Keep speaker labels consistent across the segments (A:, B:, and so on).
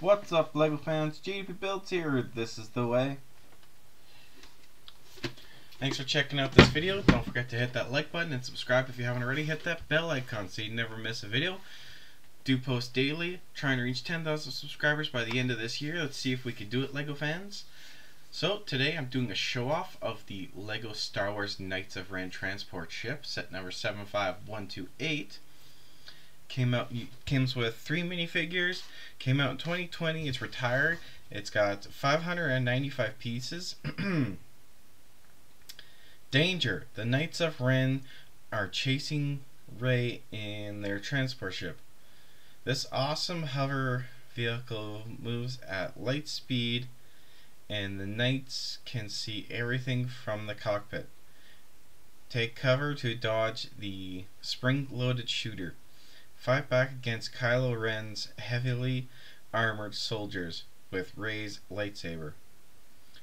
A: What's up LEGO fans, JDP Builds here, this is the way. Thanks for checking out this video, don't forget to hit that like button and subscribe if you haven't already, hit that bell icon so you never miss a video. Do post daily, trying to reach 10,000 subscribers by the end of this year, let's see if we can do it LEGO fans. So today I'm doing a show off of the LEGO Star Wars Knights of Ren transport ship, set number 75128 came out comes with three minifigures came out in 2020 it's retired it's got 595 pieces. Danger the knights of ren are chasing rey in their transport ship. This awesome hover vehicle moves at light speed and the knights can see everything from the cockpit. Take cover to dodge the spring-loaded shooter Fight back against Kylo Ren's heavily armored soldiers with Rey's lightsaber.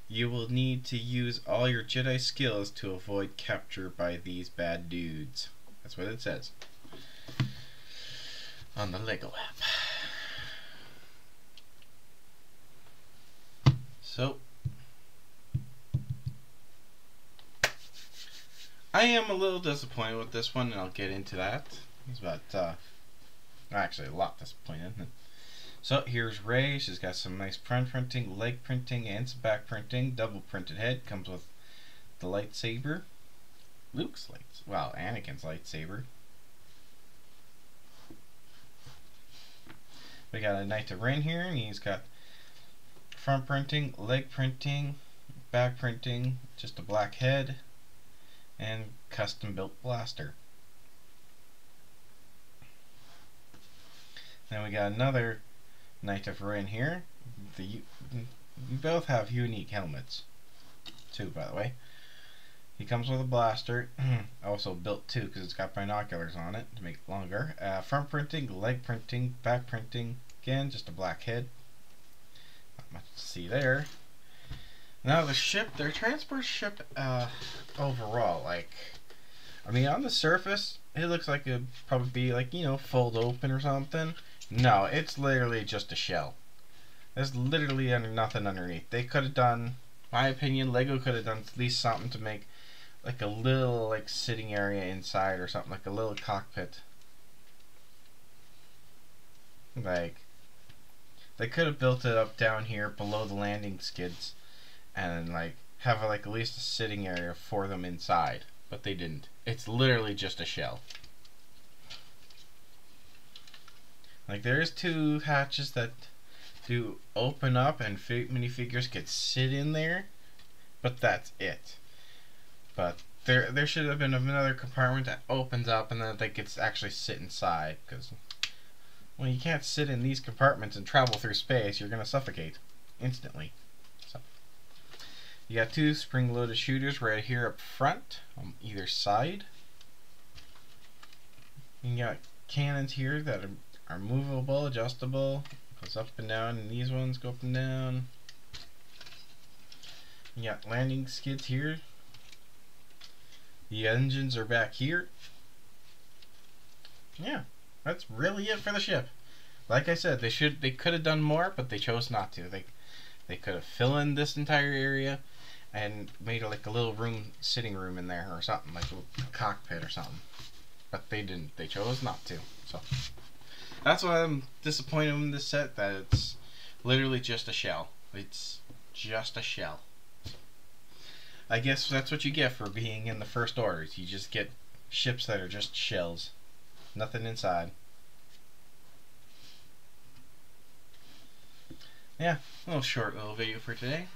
A: You will need to use all your Jedi skills to avoid capture by these bad dudes. That's what it says on the LEGO app. So, I am a little disappointed with this one, and I'll get into that. But, uh, Actually, a lot disappointed. So here's Rey. She's got some nice front printing, leg printing, and some back printing. Double printed head. Comes with the lightsaber. Luke's lightsaber. Well, Anakin's lightsaber. We got a Knight of Ren here, and he's got front printing, leg printing, back printing, just a black head, and custom built blaster. Then we got another Knight of Ren here. The you both have unique helmets, too, by the way. He comes with a blaster, also built too because it's got binoculars on it to make it longer. Uh, front printing, leg printing, back printing. Again, just a black head. Not much to see there. Now the ship, their transport ship, uh, overall, like, I mean, on the surface, it looks like it'd probably be like, you know, fold open or something. No, it's literally just a shell. There's literally under nothing underneath. They could have done, my opinion, Lego could have done at least something to make like a little like sitting area inside or something, like a little cockpit. Like, they could have built it up down here below the landing skids and like have like at least a sitting area for them inside, but they didn't. It's literally just a shell. Like there's two hatches that do open up and minifigures could sit in there, but that's it. But there there should have been another compartment that opens up and then they could actually sit inside because well you can't sit in these compartments and travel through space you're gonna suffocate instantly. So you got two spring-loaded shooters right here up front on either side. You got cannons here that are are movable, adjustable, goes up and down, and these ones go up and down. You got landing skids here. The engines are back here. Yeah, that's really it for the ship. Like I said, they should they could have done more, but they chose not to. They they could have filled in this entire area and made like a little room, sitting room in there or something, like a cockpit or something. But they didn't. They chose not to. So. That's why I'm disappointed in this set that it's literally just a shell. It's just a shell. I guess that's what you get for being in the First Orders. You just get ships that are just shells. Nothing inside. Yeah, a little short little video for today.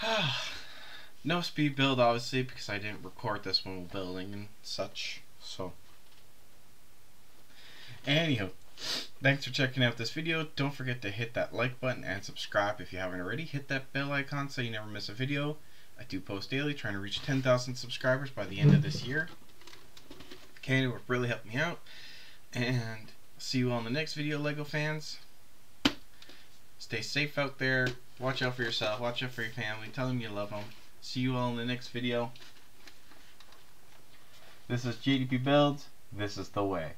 A: no speed build obviously because I didn't record this one building and such. So Anywho, thanks for checking out this video. Don't forget to hit that like button and subscribe if you haven't already. Hit that bell icon so you never miss a video. I do post daily, trying to reach 10,000 subscribers by the end of this year. It would really help me out. And see you all in the next video, LEGO fans. Stay safe out there. Watch out for yourself. Watch out for your family. Tell them you love them. See you all in the next video. This is JDP Builds. This is the way.